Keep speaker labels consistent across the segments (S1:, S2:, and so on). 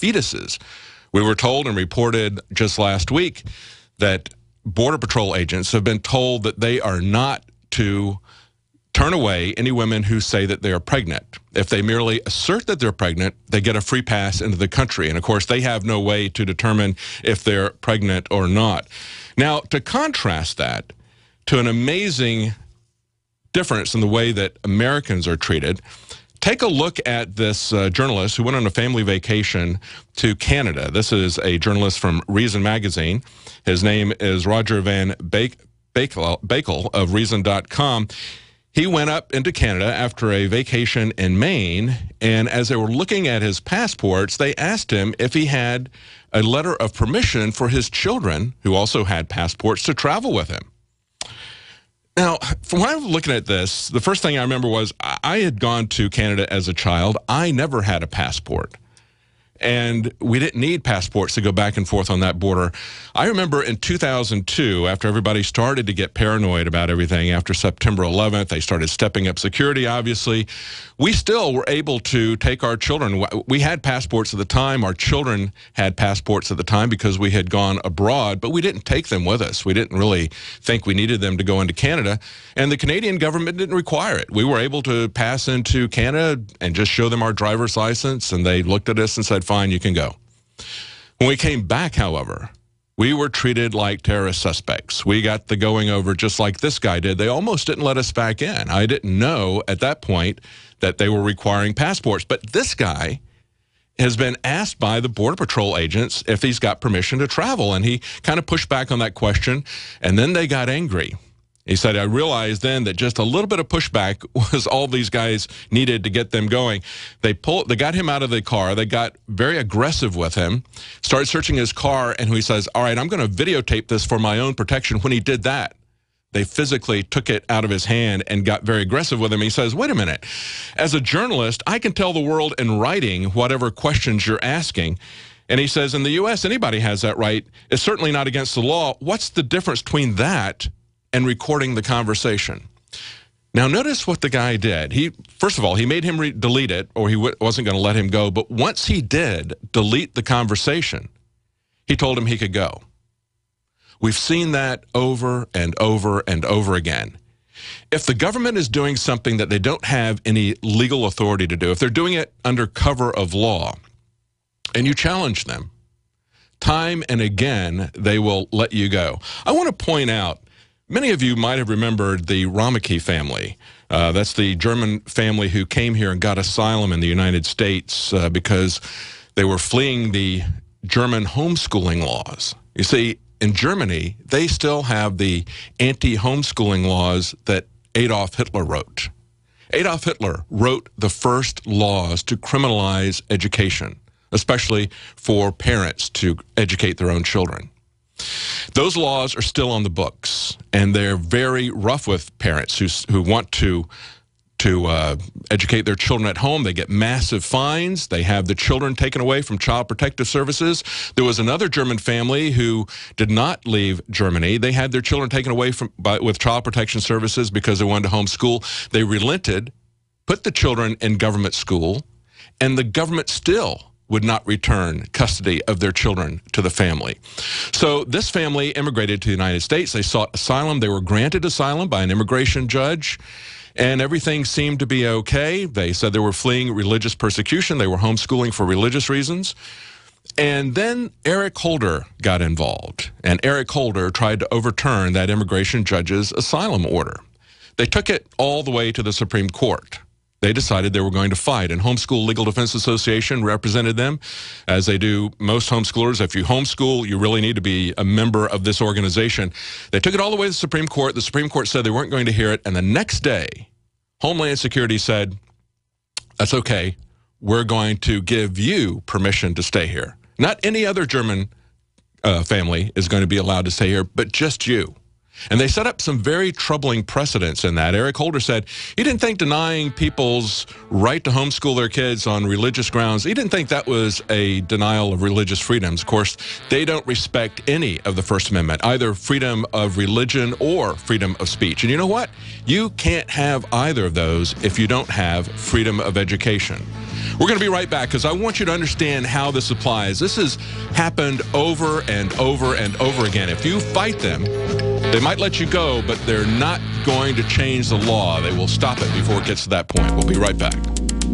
S1: fetuses. We were told and reported just last week that Border Patrol agents have been told that they are not to turn away any women who say that they are pregnant. If they merely assert that they're pregnant, they get a free pass into the country. And of course, they have no way to determine if they're pregnant or not. Now, to contrast that to an amazing difference in the way that Americans are treated, take a look at this uh, journalist who went on a family vacation to Canada. This is a journalist from Reason Magazine. His name is Roger Van Bakel of Reason.com. He went up into Canada after a vacation in Maine, and as they were looking at his passports, they asked him if he had a letter of permission for his children, who also had passports, to travel with him. Now, from when I was looking at this, the first thing I remember was I had gone to Canada as a child. I never had a passport and we didn't need passports to go back and forth on that border. I remember in 2002, after everybody started to get paranoid about everything after September 11th, they started stepping up security, obviously. We still were able to take our children. We had passports at the time. Our children had passports at the time because we had gone abroad, but we didn't take them with us. We didn't really think we needed them to go into Canada, and the Canadian government didn't require it. We were able to pass into Canada and just show them our driver's license, and they looked at us and said, fine, you can go. When we came back, however, we were treated like terrorist suspects. We got the going over just like this guy did. They almost didn't let us back in. I didn't know at that point that they were requiring passports. But this guy has been asked by the Border Patrol agents if he's got permission to travel. And he kind of pushed back on that question. And then they got angry. He said, I realized then that just a little bit of pushback was all these guys needed to get them going. They pulled, they got him out of the car. They got very aggressive with him, started searching his car, and he says, all right, I'm going to videotape this for my own protection. When he did that, they physically took it out of his hand and got very aggressive with him. He says, wait a minute, as a journalist, I can tell the world in writing whatever questions you're asking. And he says, in the U.S., anybody has that right. It's certainly not against the law. What's the difference between that and recording the conversation. Now, notice what the guy did. He First of all, he made him delete it, or he wasn't going to let him go. But once he did delete the conversation, he told him he could go. We've seen that over and over and over again. If the government is doing something that they don't have any legal authority to do, if they're doing it under cover of law, and you challenge them, time and again, they will let you go. I want to point out Many of you might have remembered the Romeike family. Uh, that's the German family who came here and got asylum in the United States uh, because they were fleeing the German homeschooling laws. You see, in Germany, they still have the anti-homeschooling laws that Adolf Hitler wrote. Adolf Hitler wrote the first laws to criminalize education, especially for parents to educate their own children. Those laws are still on the books, and they're very rough with parents who, who want to to uh, educate their children at home. They get massive fines. They have the children taken away from Child Protective Services. There was another German family who did not leave Germany. They had their children taken away from by, with Child Protection Services because they wanted to homeschool. They relented, put the children in government school, and the government still would not return custody of their children to the family. So this family immigrated to the United States. They sought asylum. They were granted asylum by an immigration judge and everything seemed to be okay. They said they were fleeing religious persecution. They were homeschooling for religious reasons. And then Eric Holder got involved, and Eric Holder tried to overturn that immigration judge's asylum order. They took it all the way to the Supreme Court they decided they were going to fight. And Homeschool Legal Defense Association represented them, as they do most homeschoolers. If you homeschool, you really need to be a member of this organization. They took it all the way to the Supreme Court. The Supreme Court said they weren't going to hear it. And the next day, Homeland Security said, that's okay. We're going to give you permission to stay here. Not any other German uh, family is going to be allowed to stay here, but just you. And they set up some very troubling precedents in that. Eric Holder said he didn't think denying people's right to homeschool their kids on religious grounds, he didn't think that was a denial of religious freedoms. Of course, they don't respect any of the First Amendment, either freedom of religion or freedom of speech. And you know what? You can't have either of those if you don't have freedom of education. We're going to be right back because I want you to understand how this applies. This has happened over and over and over again. If you fight them, they might let you go, but they're not going to change the law. They will stop it before it gets to that point. We'll be right back.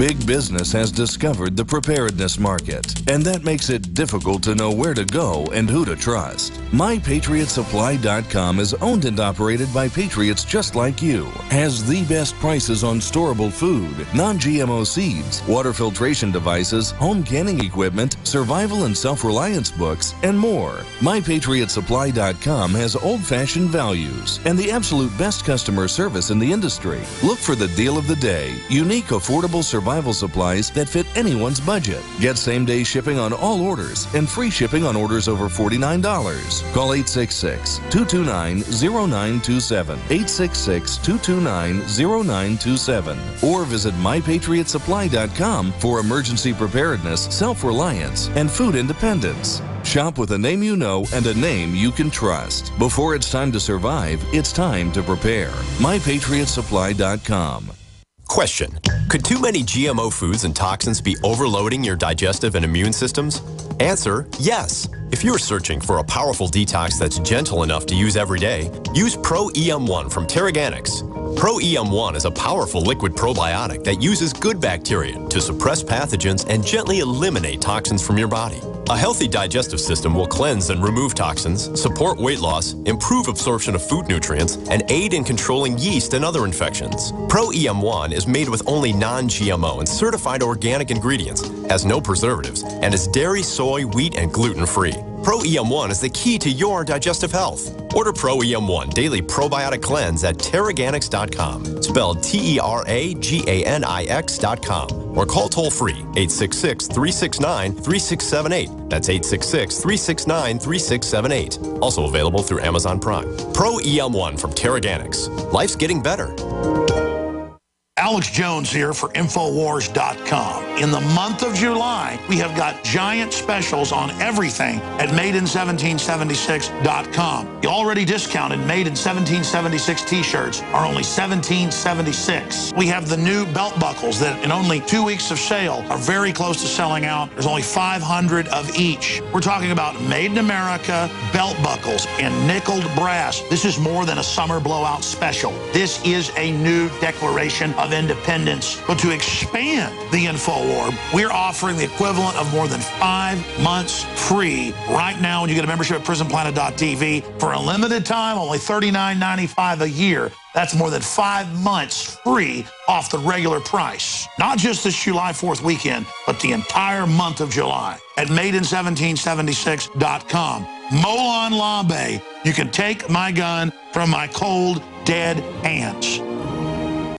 S2: Big business has discovered the preparedness market, and that makes it difficult to know where to go and who to trust. MyPatriotSupply.com is owned and operated by patriots just like you. Has the best prices on storable food, non-GMO seeds, water filtration devices, home canning equipment, survival and self-reliance books, and more. MyPatriotSupply.com has old-fashioned values and the absolute best customer service in the industry. Look for the deal of the day. Unique, affordable survival survival supplies that fit anyone's budget. Get same day shipping on all orders and free shipping on orders over $49. Call 866 229 0927. 866 229 0927. Or visit mypatriotsupply.com for emergency preparedness, self reliance, and food independence. Shop with a name you know and a name you can trust. Before it's time to survive, it's time to prepare. MyPatriotSupply.com.
S3: Question Could too many GMO foods and toxins be overloading your digestive and immune systems? Answer Yes. If you're searching for a powerful detox that's gentle enough to use every day, use Pro EM1 from Teraganix. Pro EM1 is a powerful liquid probiotic that uses good bacteria to suppress pathogens and gently eliminate toxins from your body. A healthy digestive system will cleanse and remove toxins, support weight loss, improve absorption of food nutrients, and aid in controlling yeast and other infections. Pro EM1 is made with only non-GMO and certified organic ingredients, has no preservatives, and is dairy, soy, wheat, and gluten-free. Pro EM1 is the key to your digestive health. Order Pro EM1 Daily Probiotic Cleanse at Teraganix.com, spelled T Or call toll free 866 369 3678. That's 866 369 3678. Also available through Amazon Prime. Pro EM1 from Teraganix. Life's getting better.
S4: Alex Jones here for Infowars.com. In the month of July, we have got giant specials on everything at Made in1776.com. The already discounted Made in 1776 t-shirts are only 1776. We have the new belt buckles that in only two weeks of sale are very close to selling out. There's only 500 of each. We're talking about Made in America belt buckles in nickeled brass. This is more than a summer blowout special. This is a new declaration of independence. But to expand the InfoWar, we're offering the equivalent of more than five months free right now when you get a membership at prisonplanet.tv for a limited time, only $39.95 a year. That's more than five months free off the regular price. Not just this July 4th weekend, but the entire month of July at Made-in-1776.com. Molon Labe, you can take my gun from my cold, dead hands.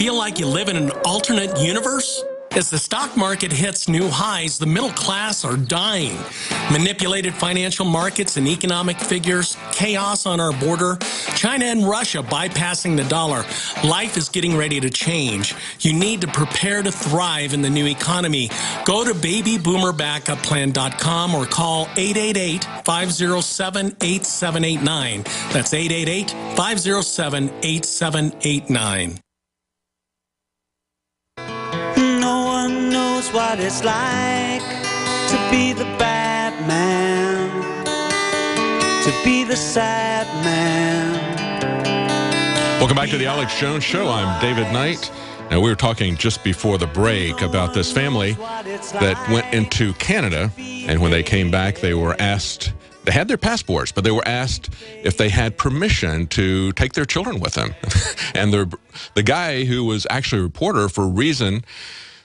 S5: feel like you live in an alternate universe? As the stock market hits new highs, the middle class are dying. Manipulated financial markets and economic figures, chaos on our border, China and Russia bypassing the dollar. Life is getting ready to change. You need to prepare to thrive in the new economy. Go to babyboomerbackupplan.com or call 888 507 8789. That's 888 507 8789.
S6: What it's like to be the bad man, to be the sad man.
S1: Welcome back to the Alex Jones Show. I'm David Knight. And we were talking just before the break about this family that went into Canada. And when they came back, they were asked They had their passports, but they were asked if they had permission to take their children with them. and the the guy who was actually a reporter for Reason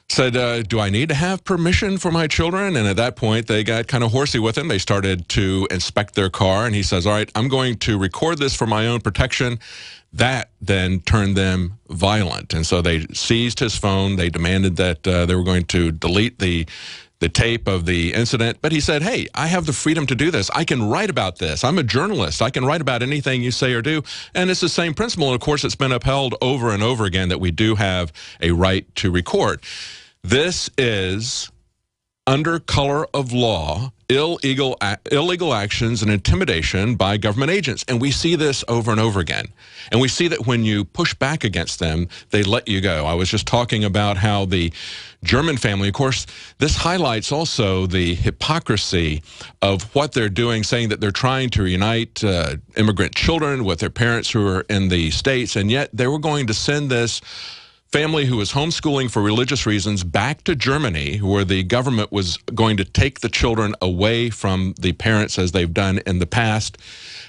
S1: said, uh, do I need to have permission for my children? And at that point, they got kind of horsey with him. They started to inspect their car, and he says, all right, I'm going to record this for my own protection. That then turned them violent. And so they seized his phone. They demanded that uh, they were going to delete the the tape of the incident, but he said, hey, I have the freedom to do this. I can write about this. I'm a journalist. I can write about anything you say or do. And it's the same principle. And of course, it's been upheld over and over again that we do have a right to record. This is under color of law, illegal, illegal actions and intimidation by government agents. And we see this over and over again. And we see that when you push back against them, they let you go. I was just talking about how the German family, of course, this highlights also the hypocrisy of what they're doing, saying that they're trying to reunite uh, immigrant children with their parents who are in the States, and yet they were going to send this family who was homeschooling for religious reasons back to Germany, where the government was going to take the children away from the parents as they've done in the past.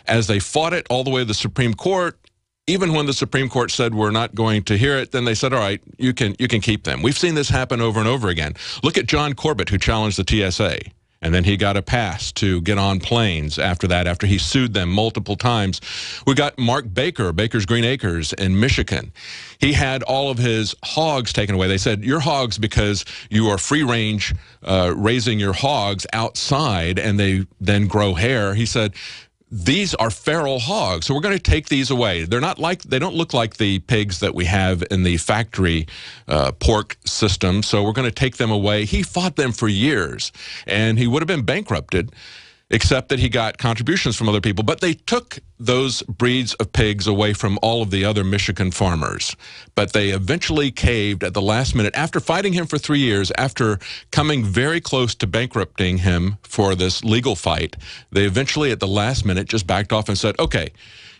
S1: As they fought it all the way to the Supreme Court, even when the Supreme Court said we're not going to hear it, then they said, all right, you can, you can keep them. We've seen this happen over and over again. Look at John Corbett, who challenged the TSA. And then he got a pass to get on planes after that, after he sued them multiple times. We got Mark Baker, Baker's Green Acres in Michigan. He had all of his hogs taken away. They said, your hogs because you are free range uh, raising your hogs outside and they then grow hair. He said, these are feral hogs. So we're going to take these away. They're not like, they don't look like the pigs that we have in the factory uh, pork system. So we're going to take them away. He fought them for years and he would have been bankrupted except that he got contributions from other people. But they took those breeds of pigs away from all of the other Michigan farmers. But they eventually caved at the last minute after fighting him for three years, after coming very close to bankrupting him for this legal fight. They eventually, at the last minute, just backed off and said, okay,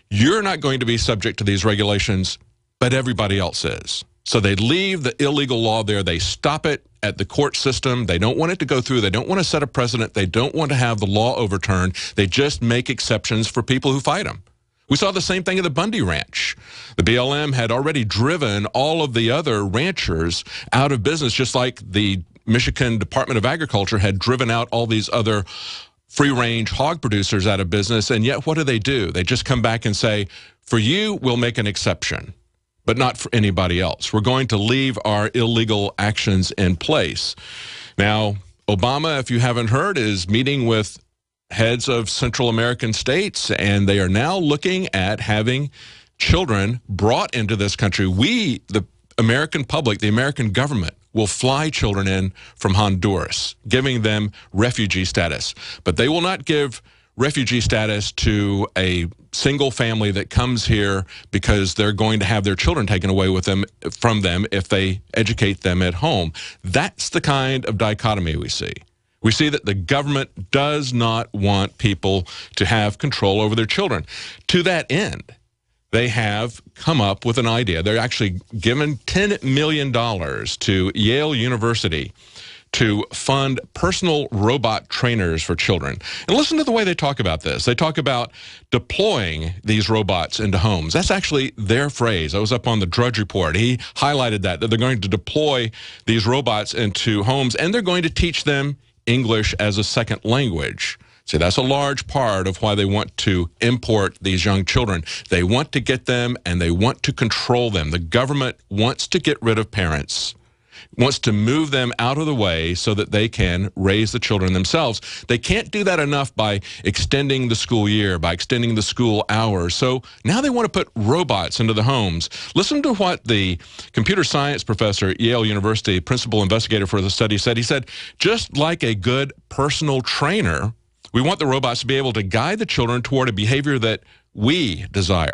S1: you're not going to be subject to these regulations, but everybody else is. So they leave the illegal law there. They stop it at the court system. They don't want it to go through. They don't want to set a precedent. They don't want to have the law overturned. They just make exceptions for people who fight them. We saw the same thing at the Bundy Ranch. The BLM had already driven all of the other ranchers out of business, just like the Michigan Department of Agriculture had driven out all these other free-range hog producers out of business. And yet, what do they do? They just come back and say, for you, we'll make an exception but not for anybody else. We're going to leave our illegal actions in place. Now, Obama, if you haven't heard, is meeting with heads of Central American states, and they are now looking at having children brought into this country. We, the American public, the American government, will fly children in from Honduras, giving them refugee status. But they will not give refugee status to a single family that comes here because they're going to have their children taken away with them from them if they educate them at home. That's the kind of dichotomy we see. We see that the government does not want people to have control over their children. To that end, they have come up with an idea. They're actually given $10 million to Yale University to fund personal robot trainers for children. And listen to the way they talk about this. They talk about deploying these robots into homes. That's actually their phrase. I was up on the Drudge Report. He highlighted that, that they're going to deploy these robots into homes and they're going to teach them English as a second language. See, that's a large part of why they want to import these young children. They want to get them and they want to control them. The government wants to get rid of parents wants to move them out of the way so that they can raise the children themselves. They can't do that enough by extending the school year, by extending the school hours. So now they want to put robots into the homes. Listen to what the computer science professor at Yale University, principal investigator for the study said. He said, just like a good personal trainer, we want the robots to be able to guide the children toward a behavior that we desire.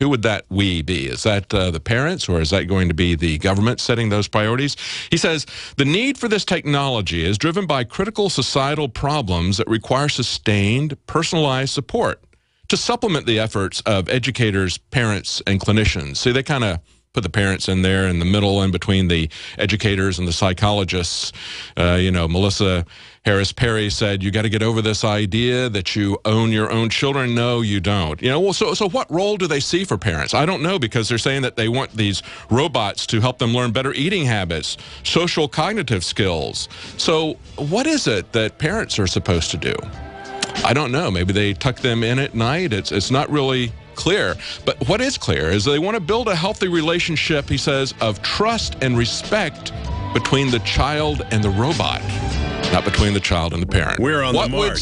S1: Who would that we be? Is that uh, the parents or is that going to be the government setting those priorities? He says, the need for this technology is driven by critical societal problems that require sustained, personalized support to supplement the efforts of educators, parents, and clinicians. See, they kind of put the parents in there in the middle in between the educators and the psychologists. Uh, you know, Melissa Harris Perry said, "You got to get over this idea that you own your own children." No, you don't. You know, well, so so what role do they see for parents? I don't know because they're saying that they want these robots to help them learn better eating habits, social cognitive skills. So, what is it that parents are supposed to do? I don't know. Maybe they tuck them in at night. It's it's not really clear. But what is clear is they want to build a healthy relationship, he says, of trust and respect between the child and the robot, not between the child and the parent.
S7: We're on
S1: what
S7: the mark.